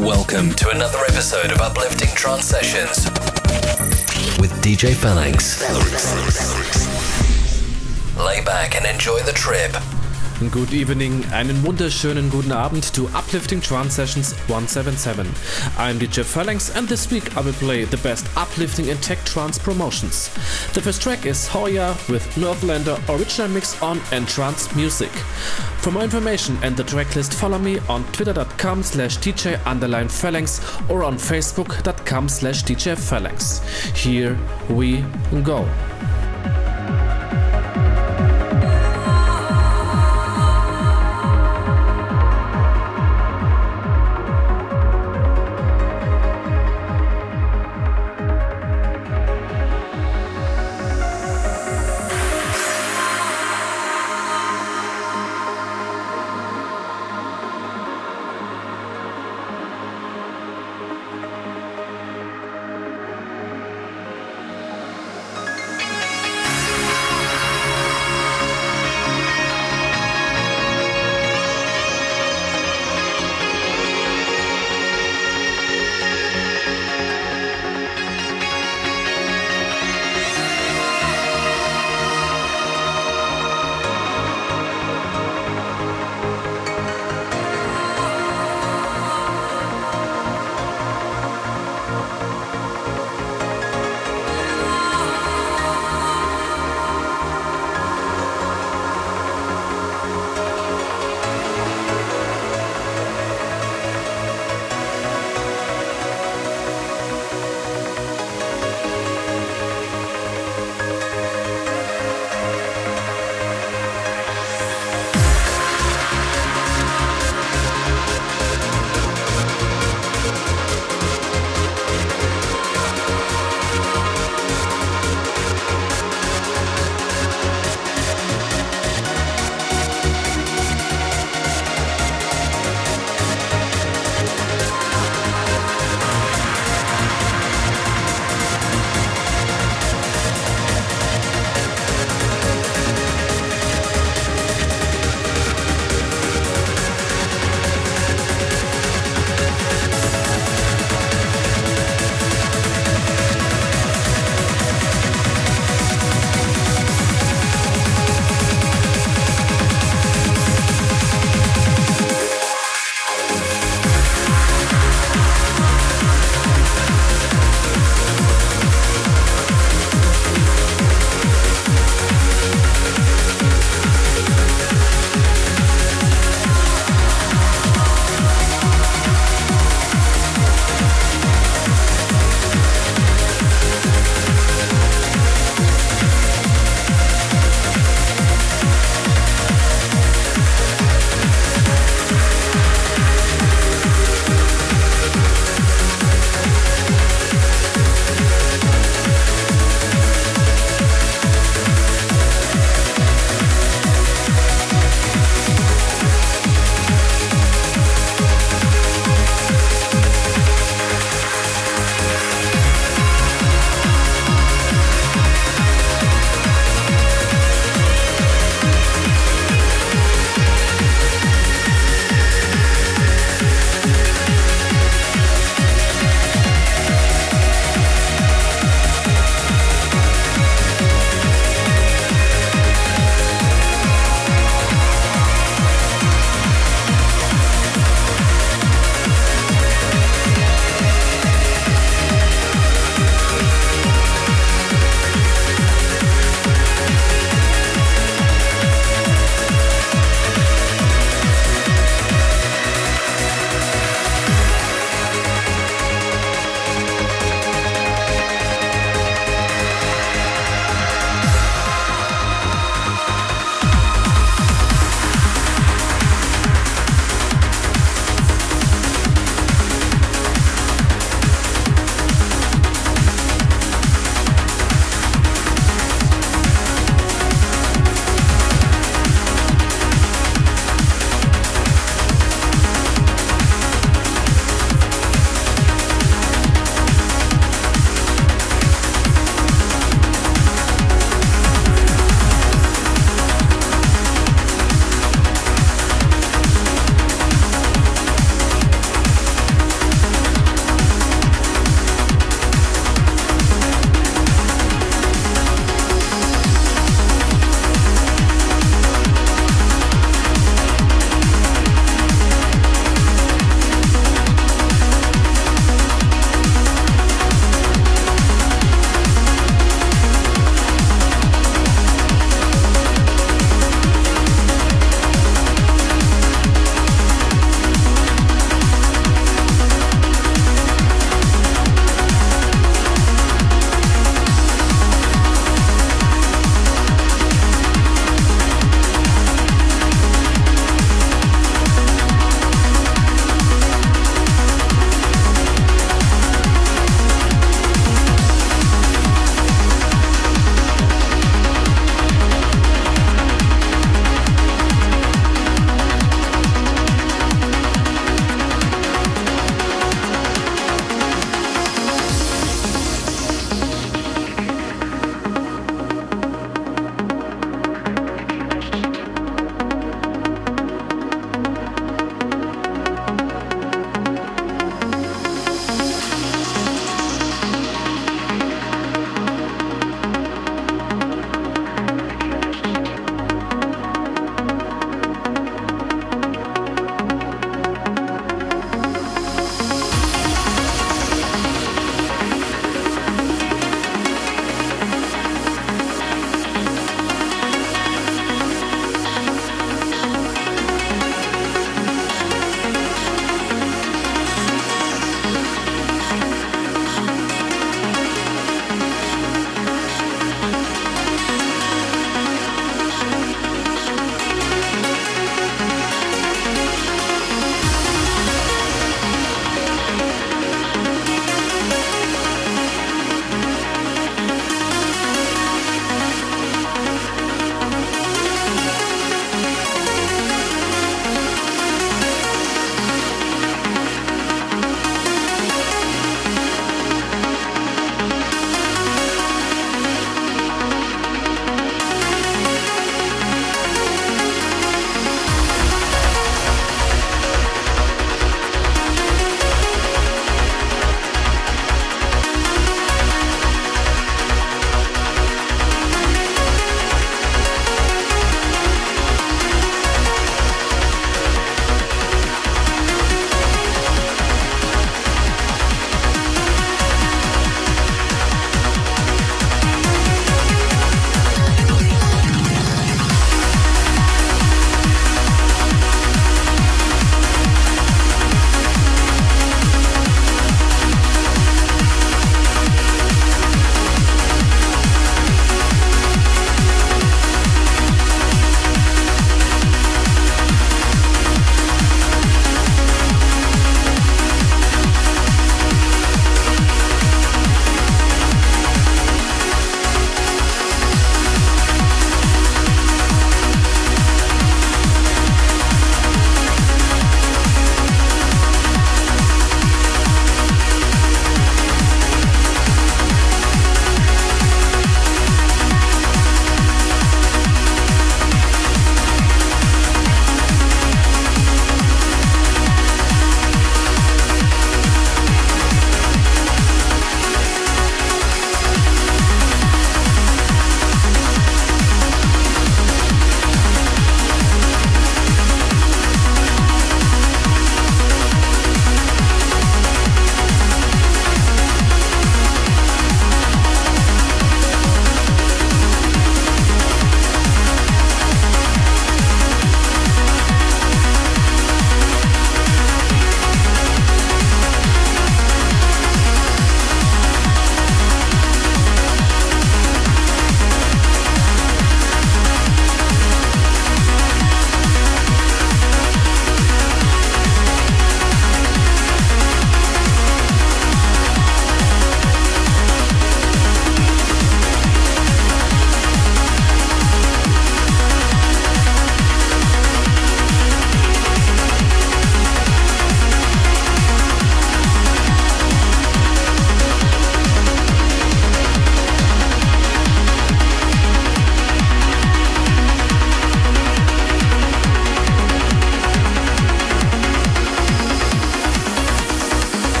Welcome to another episode of Uplifting Trance Sessions with DJ Phalanx. Lay back and enjoy the trip. Good evening, einen wunderschönen guten Abend to Uplifting Trance Sessions 177. I'm DJ Phalanx and this week I will play the best uplifting and tech trance promotions. The first track is Hoyaa with Northlander original mix on Entrance Music. For more information and the tracklist follow me on twitter.com slash DJ underline Phalanx or on facebook.com slash DJ Phalanx. Here we go.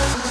House.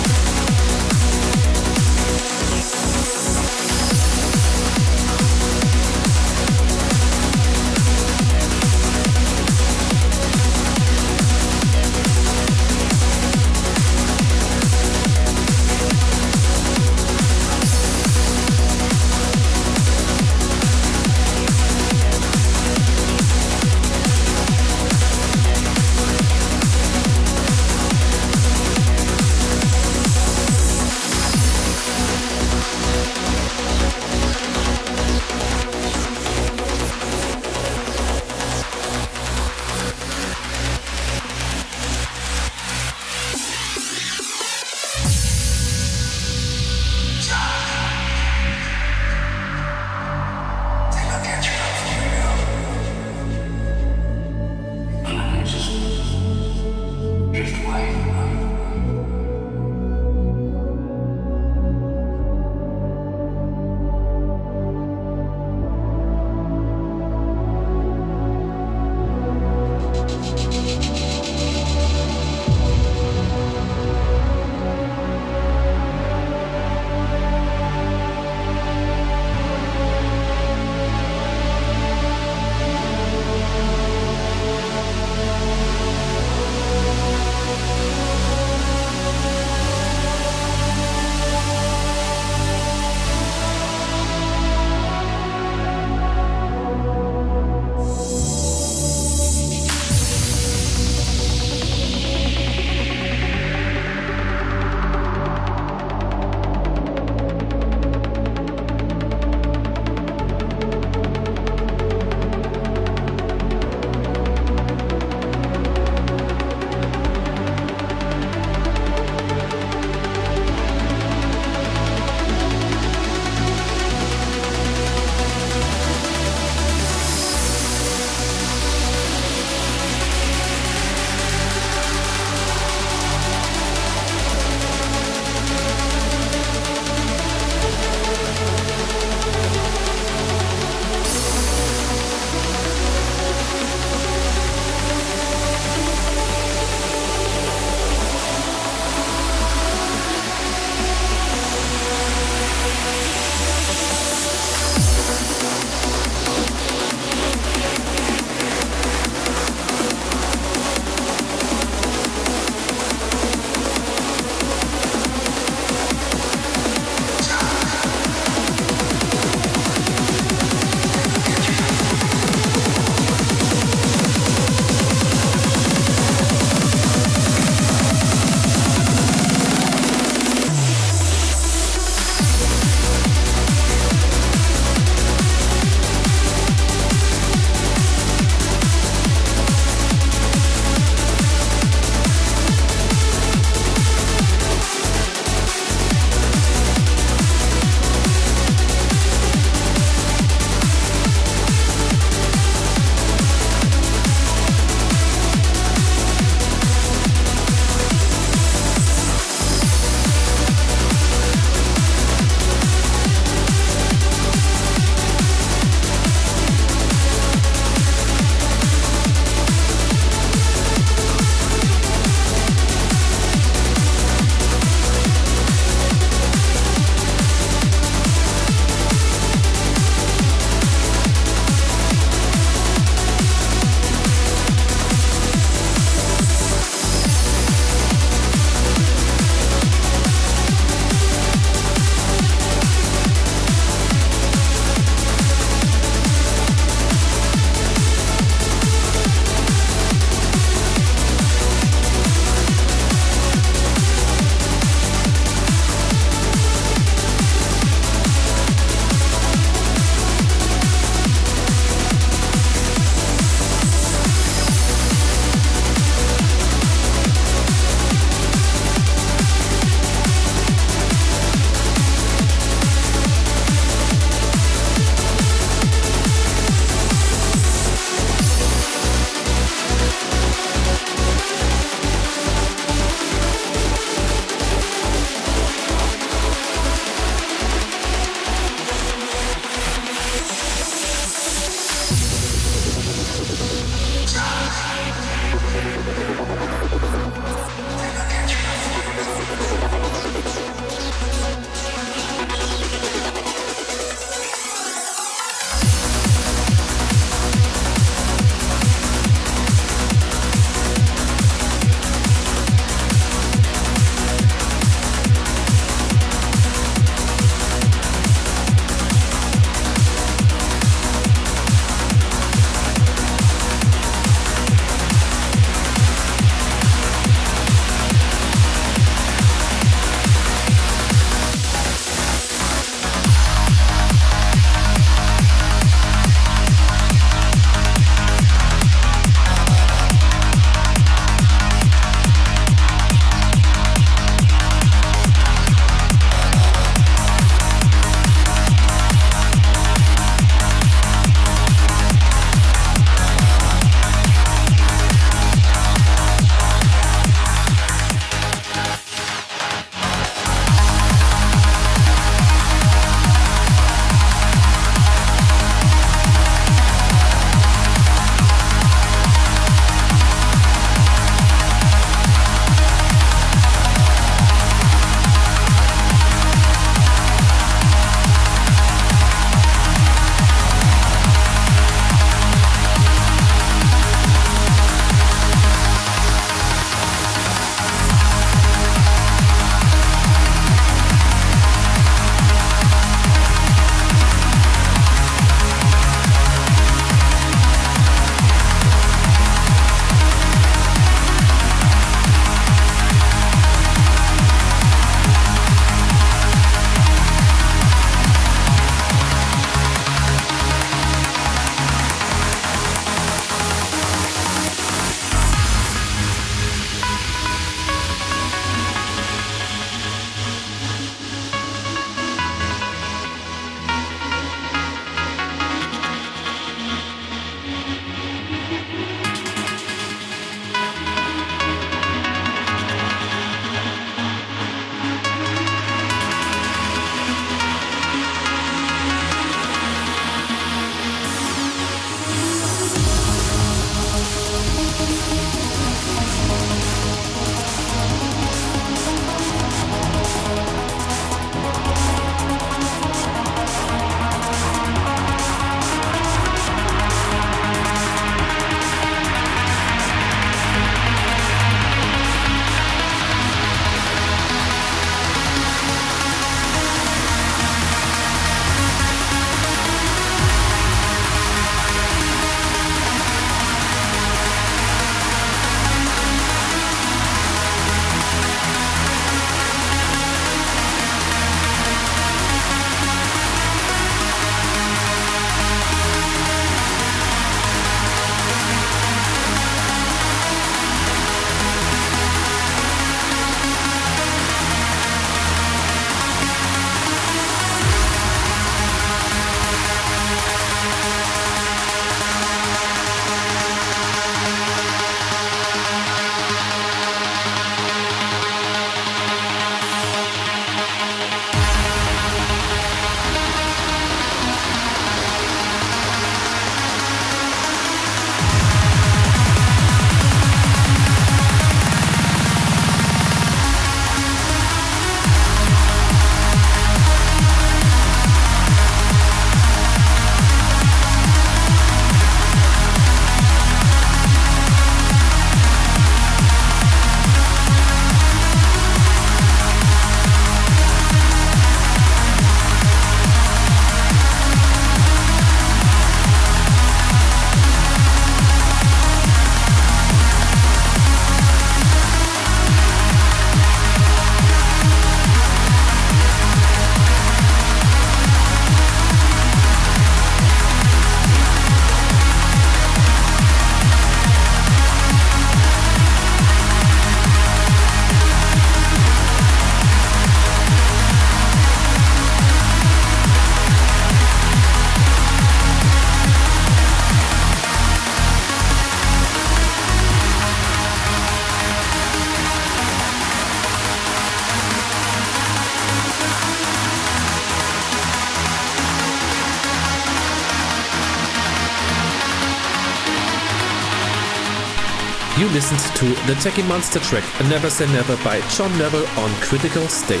Listened to the Techie Monster track Never Say Never by John Newall on Critical State.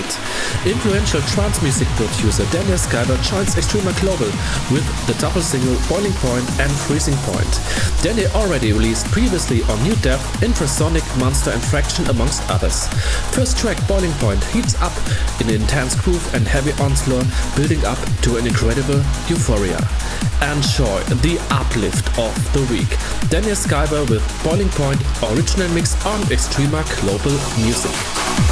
Influential trance music producer Daniel Skyver joins Extrema Global with the double single Boiling Point and Freezing Point. Daniel already released previously on Nu-Depth, Infrasonic, Monster and Fraction amongst others. First track Boiling Point heats up in intense groove and heavy onslaught, building up to an incredible euphoria. Enjoy the uplift of the week. Daniel Skyver with Boiling Point original mix on Extrema Global Music.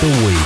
The Week.